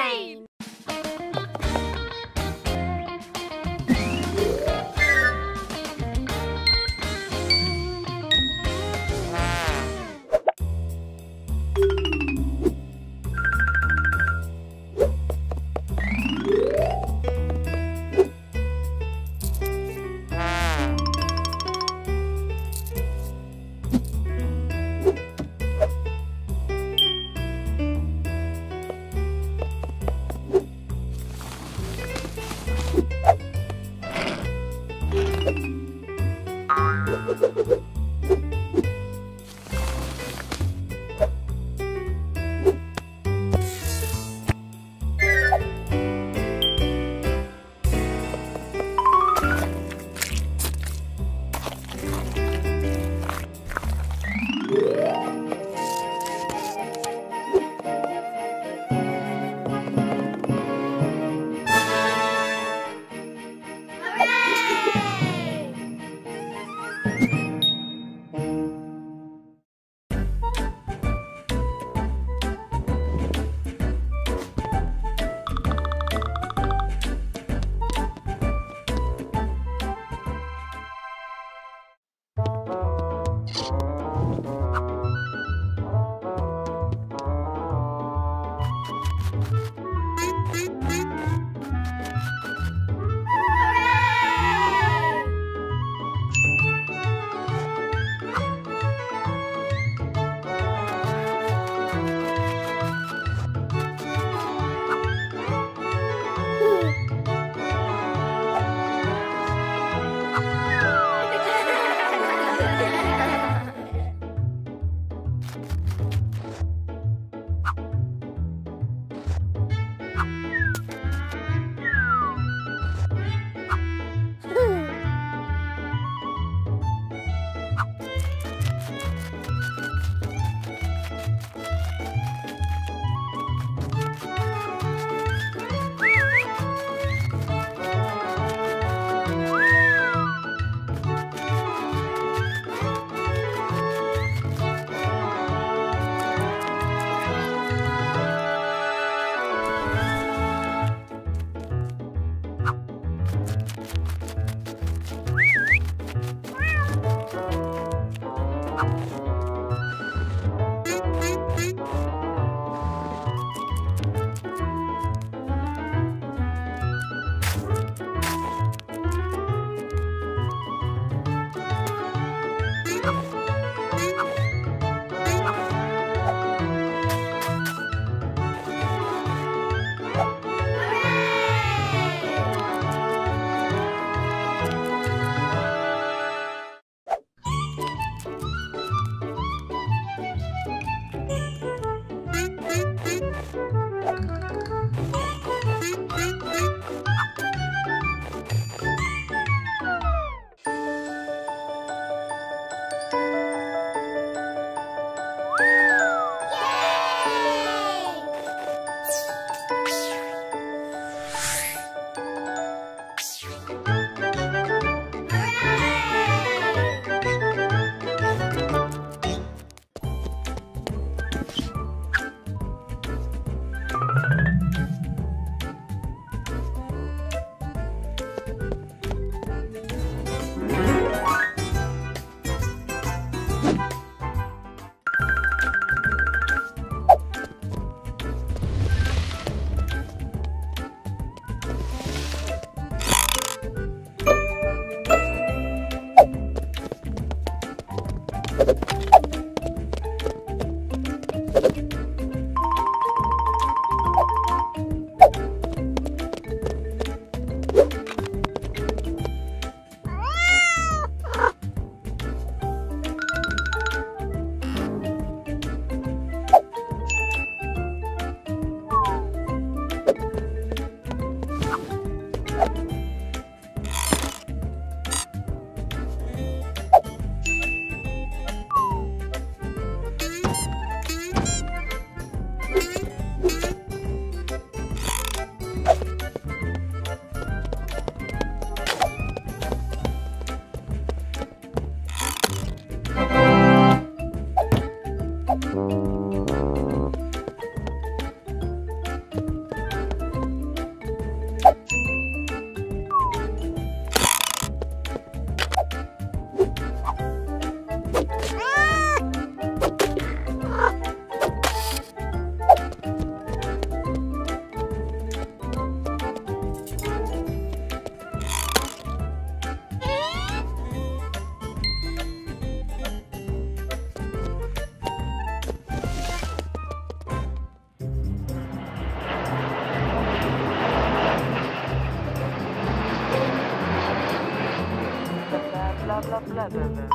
Train! no.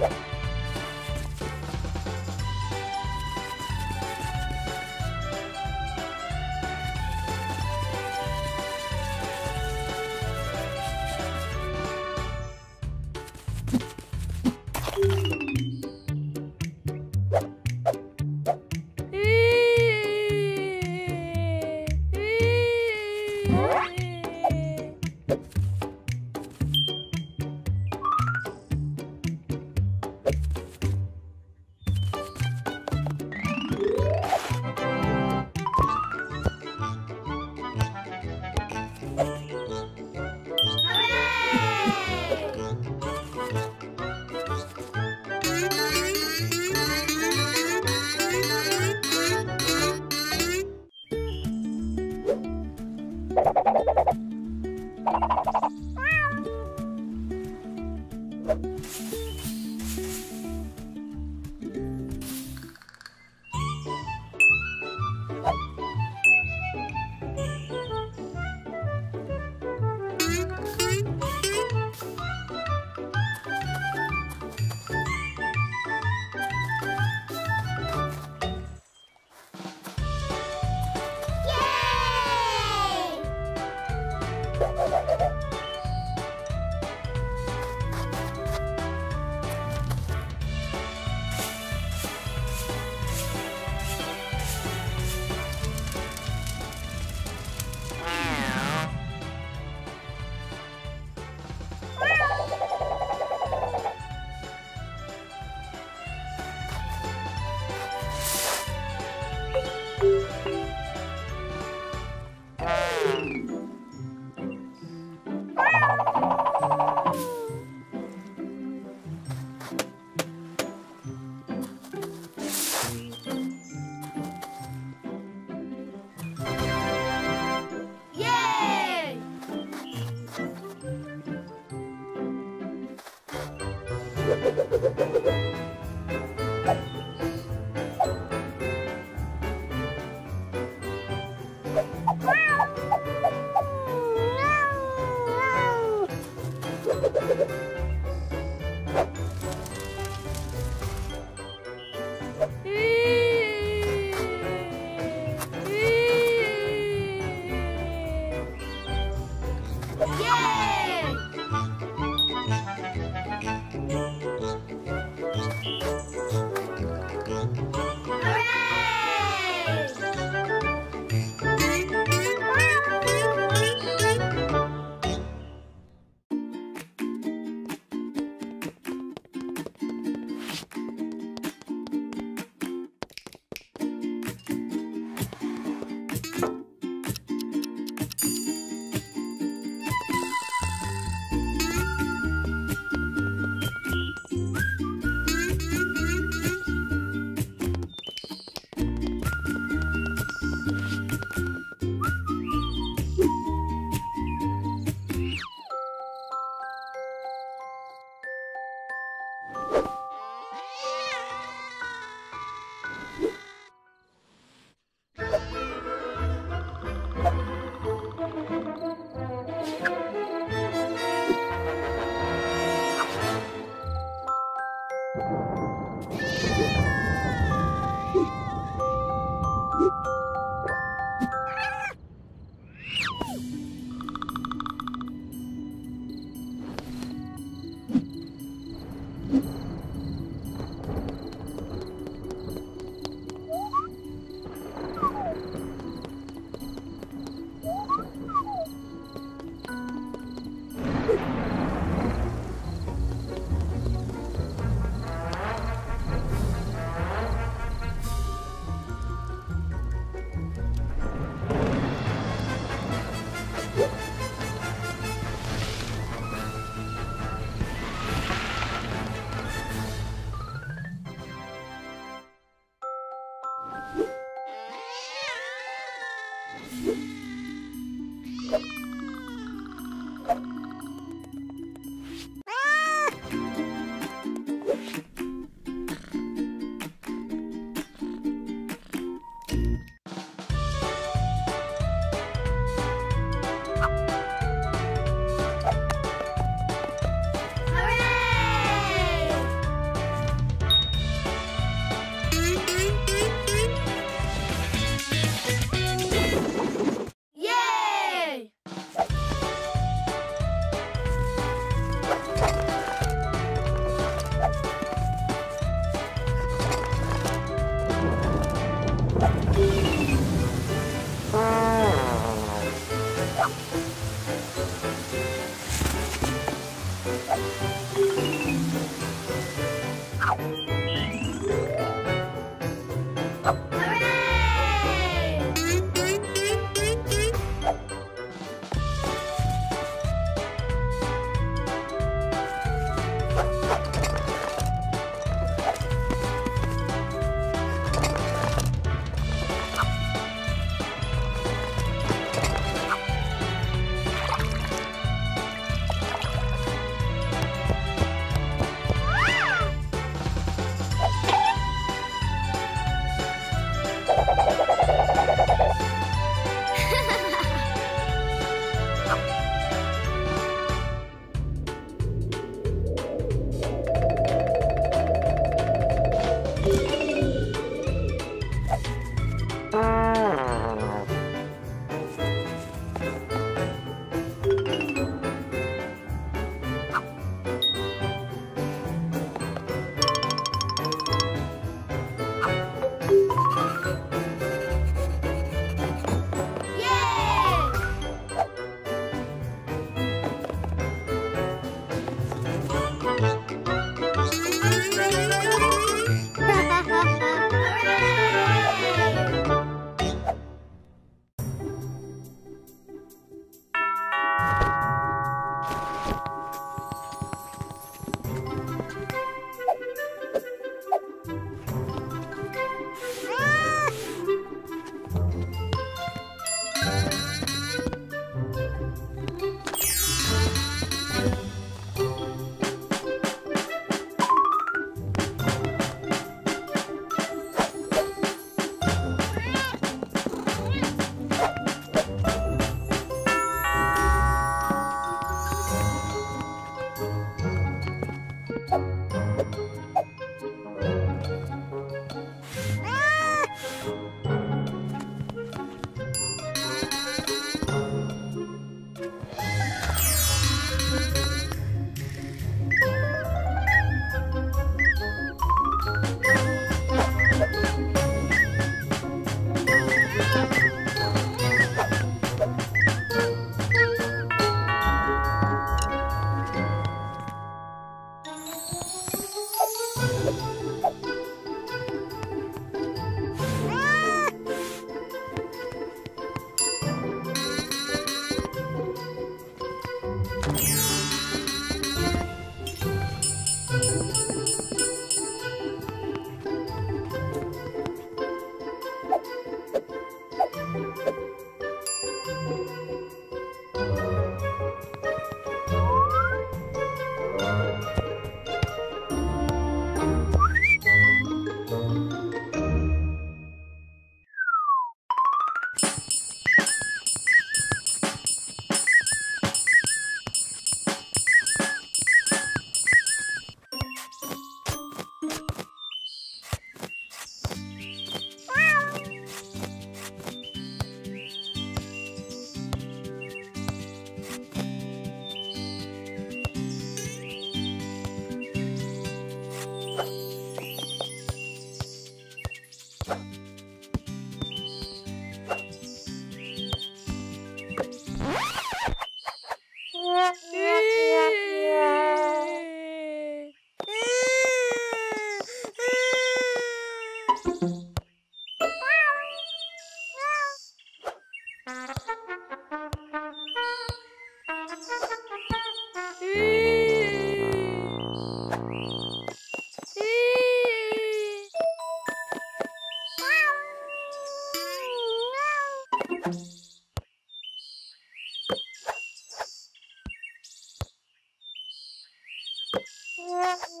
you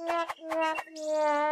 Thank you.